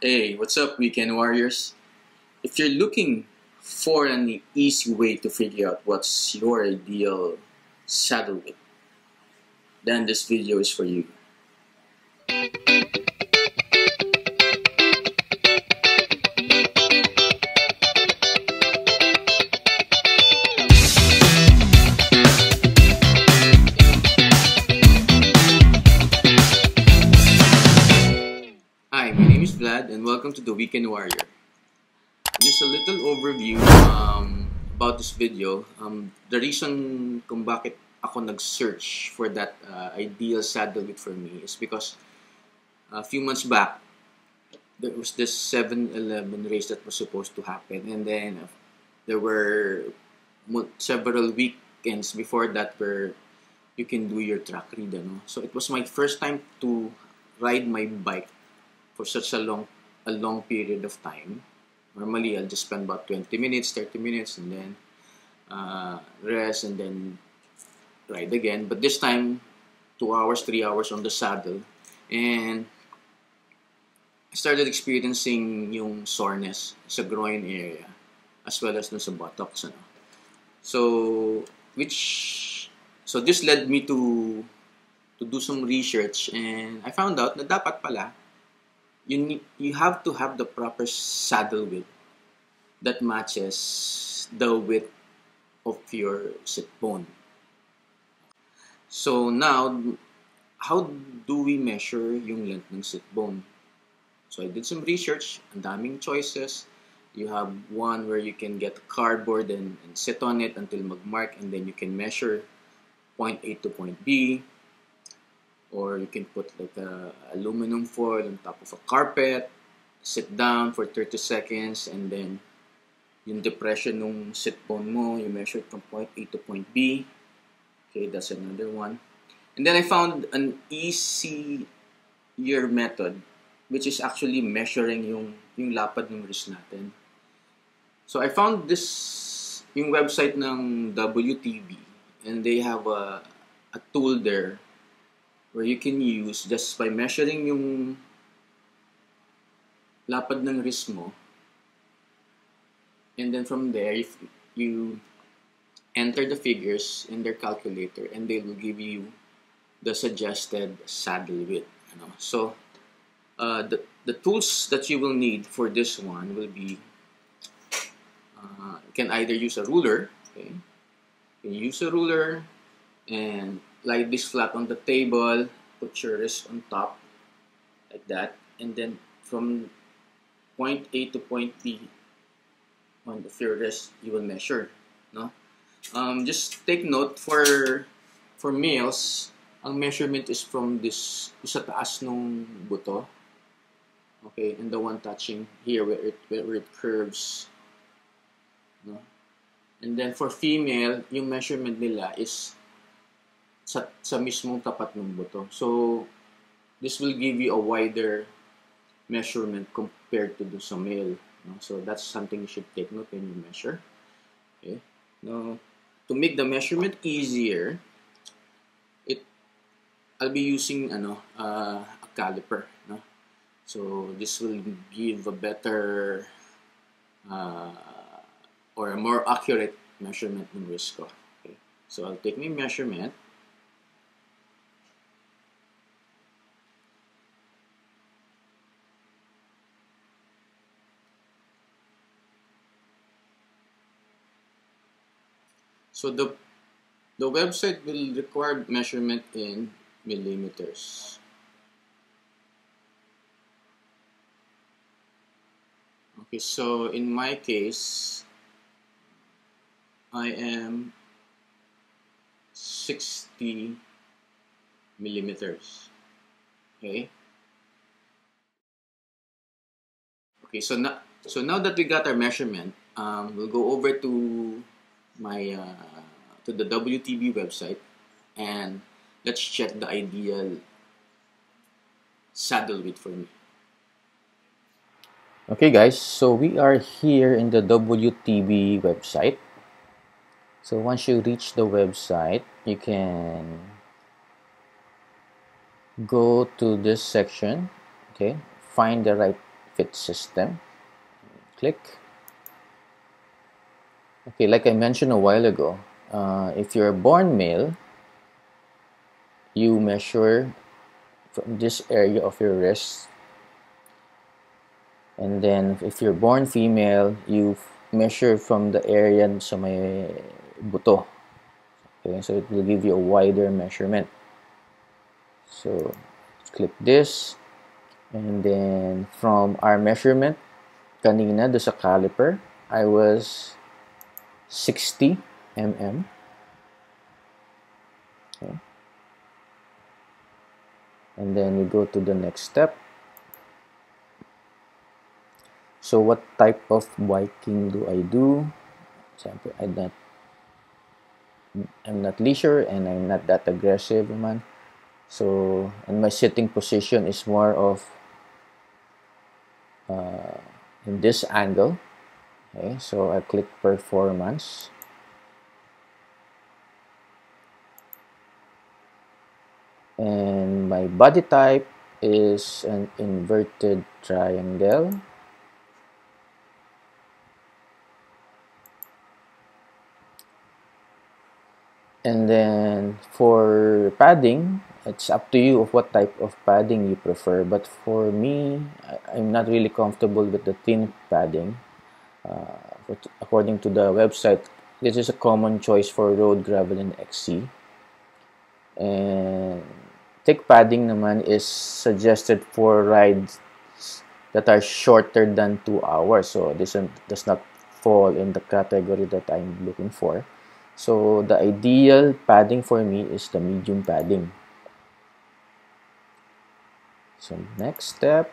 Hey, what's up, weekend warriors? If you're looking for an easy way to figure out what's your ideal saddle width, then this video is for you. Vlad and welcome to the Weekend Warrior. Just a little overview um, about this video. Um, the reason kung bakit ako nag-search for that uh, ideal saddle width for me is because a few months back, there was this 7-Eleven race that was supposed to happen and then uh, there were several weekends before that where you can do your track read. Ano? So it was my first time to ride my bike for such a long a long period of time. Normally, I'll just spend about 20 minutes, 30 minutes, and then uh, rest, and then ride again. But this time, two hours, three hours on the saddle, and I started experiencing yung soreness sa groin area, as well as dun sa buttocks. Ano. So, which so this led me to to do some research, and I found out na dapat pala you you have to have the proper saddle width that matches the width of your sit bone. So now, how do we measure yung length ng sit bone? So I did some research, ang daming choices. You have one where you can get cardboard and, and sit on it until magmark and then you can measure point A to point B or you can put like a aluminum foil on top of a carpet sit down for 30 seconds and then yung depression ng sit bone mo you measure from point A to point B. Okay that's another one. And then I found an easier method which is actually measuring yung yung lapad ng wrist natin. So I found this yung website ng WTB and they have a a tool there where you can use just by measuring yung lapad ng wrist mo. And then from there if you enter the figures in their calculator and they will give you the suggested saddle width you know so uh, the, the tools that you will need for this one will be uh, you can either use a ruler okay? You can use a ruler and lie this flat on the table, put your wrist on top, like that, and then from point A to point B on the your wrist, you will measure. No, um, just take note for for males, ang measurement is from this sa taas nung buto. Okay, and the one touching here where it where it curves. No? And then for female, yung measurement nila is sa, sa mismong tapat ng buto. So, this will give you a wider measurement compared to the sa male. No? So, that's something you should take note when you measure. Okay. Now, to make the measurement easier, it I'll be using ano uh, a caliper. No? So, this will give a better uh, or a more accurate measurement ng wrist ko. Okay. So, I'll take my measurement. So the the website will require measurement in millimeters. Okay, so in my case, I am 60 millimeters. Okay. Okay, so now so now that we got our measurement, um, we'll go over to my uh, to the WTB website and let's check the ideal saddle width for me. Okay guys, so we are here in the WTB website. So once you reach the website, you can go to this section, okay, find the right fit system. Click okay like I mentioned a while ago uh, if you're born male you measure from this area of your wrist. And then if you're born female you measure from the area sa may buto. Okay so it will give you a wider measurement. So click this and then from our measurement kanina do sa caliper I was 60 mm okay. and then we go to the next step. So what type of biking do I do? Siyempre, I'm not I'm not leisure and I'm not that aggressive man. So and my sitting position is more of uh, in this angle okay so I click performance. And my body type is an inverted triangle. And then for padding it's up to you of what type of padding you prefer. But for me I'm not really comfortable with the thin padding uh, according to the website this is a common choice for road gravel and XC and thick padding naman is suggested for rides that are shorter than two hours so this does not fall in the category that I'm looking for so the ideal padding for me is the medium padding. So next step.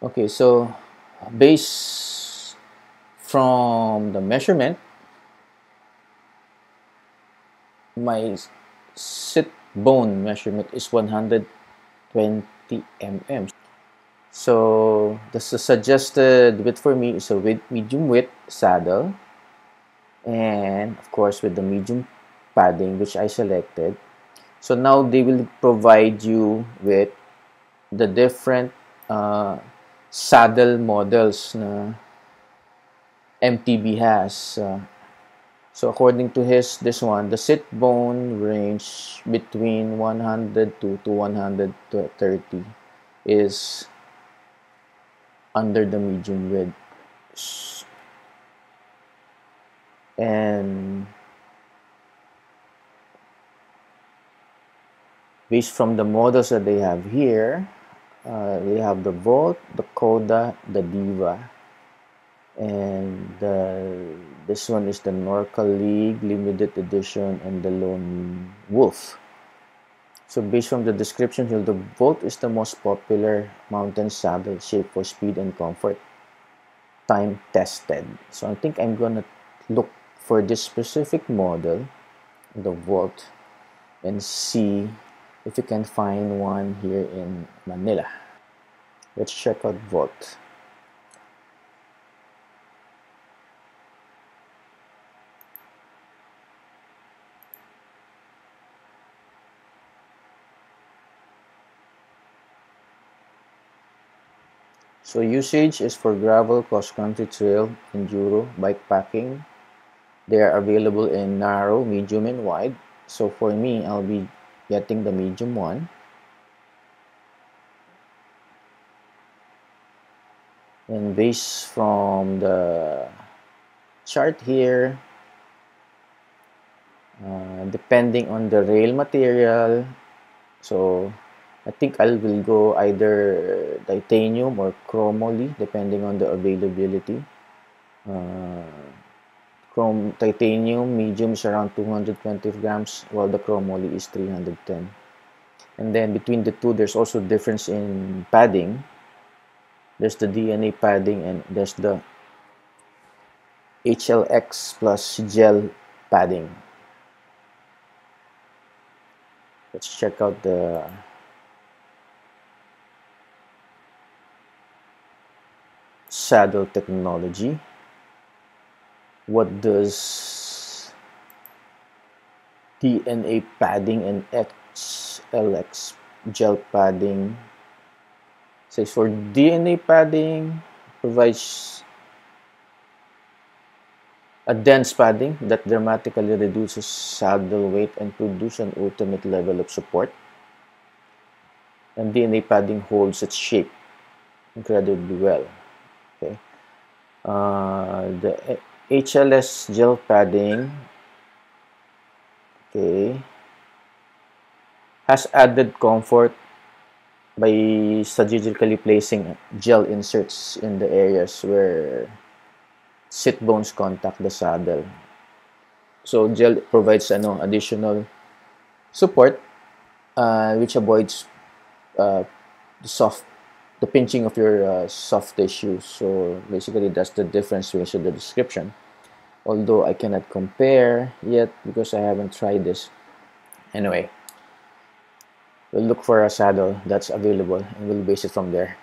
Okay, so base from the measurement, my sit bone measurement is 120 mm. So the suggested width for me is a width, medium width saddle and of course with the medium padding which I selected so now they will provide you with the different uh, saddle models na MTB has uh, so according to his this one the sit bone range between 102 to 130 is under the medium width. And based from the models that they have here uh, they have the Volt, the Koda, the Deva and this one is the Norcal League limited edition and the Lone Wolf. So based from the description here the Volt is the most popular mountain saddle shape for speed and comfort time tested. So I think I'm gonna look for this specific model, the Volt, and see if you can find one here in Manila. Let's check out Volt. So usage is for gravel, cross-country trail, enduro, bike packing, they are available in narrow, medium, and wide. So for me, I'll be getting the medium one. And based from the chart here, uh, depending on the rail material, so I think I will go either titanium or chromoly depending on the availability. Uh, Chrome titanium medium is around 220 grams while the chromoly is 310 and then between the two there's also difference in padding. There's the DNA padding and there's the HLX plus gel padding. Let's check out the saddle technology what does DNA padding and HLX gel padding says for DNA padding provides a dense padding that dramatically reduces saddle weight and produces an ultimate level of support. And DNA padding holds its shape incredibly well. Okay. Uh, the HLS gel padding okay, has added comfort by strategically placing gel inserts in the areas where sit bones contact the saddle. So gel provides ano, additional support uh, which avoids uh, soft the pinching of your uh, soft tissue. So basically that's the difference with the description. Although I cannot compare yet because I haven't tried this. Anyway, we'll look for a saddle that's available and we'll base it from there.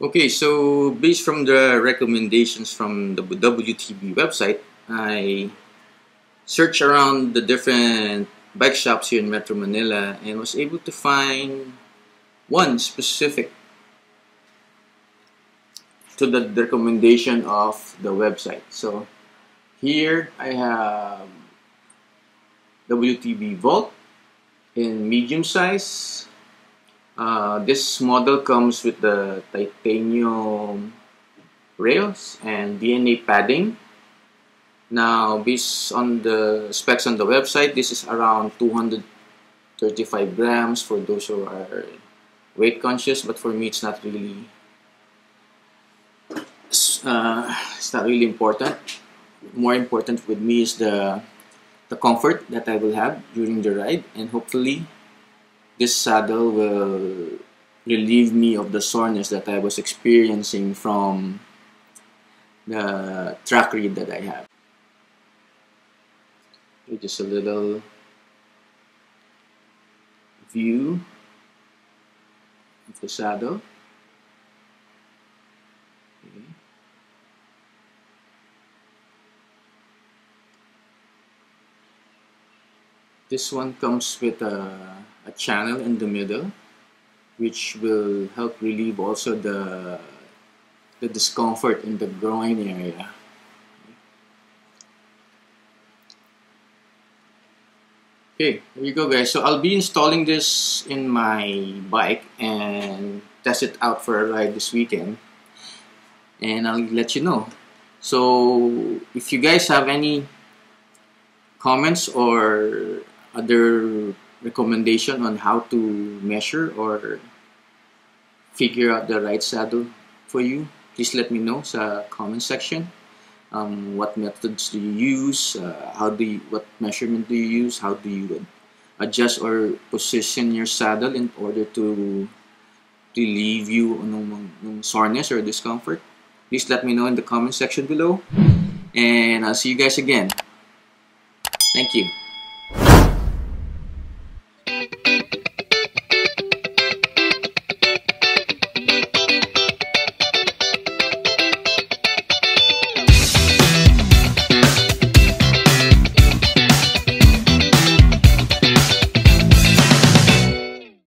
Okay, so based from the recommendations from the WTB website, I searched around the different bike shops here in Metro Manila and was able to find one specific to the recommendation of the website. So here I have WTB Volt in medium size uh, this model comes with the titanium rails and DNA padding. Now, based on the specs on the website, this is around 235 grams for those who are weight conscious, but for me, it's not really uh, it's not really important. More important with me is the the comfort that I will have during the ride, and hopefully this saddle will relieve me of the soreness that I was experiencing from the track read that I have. Just a little view of the saddle. Okay. This one comes with a a channel in the middle which will help relieve also the the discomfort in the groin area. Okay, here you go guys. So I'll be installing this in my bike and test it out for a ride this weekend. And I'll let you know. So if you guys have any comments or other recommendation on how to measure or figure out the right saddle for you, please let me know sa comment section. Um, what methods do you use? Uh, how do you, what measurement do you use? How do you adjust or position your saddle in order to relieve you ng, soreness or discomfort? Please let me know in the comment section below. And I'll see you guys again. Thank you.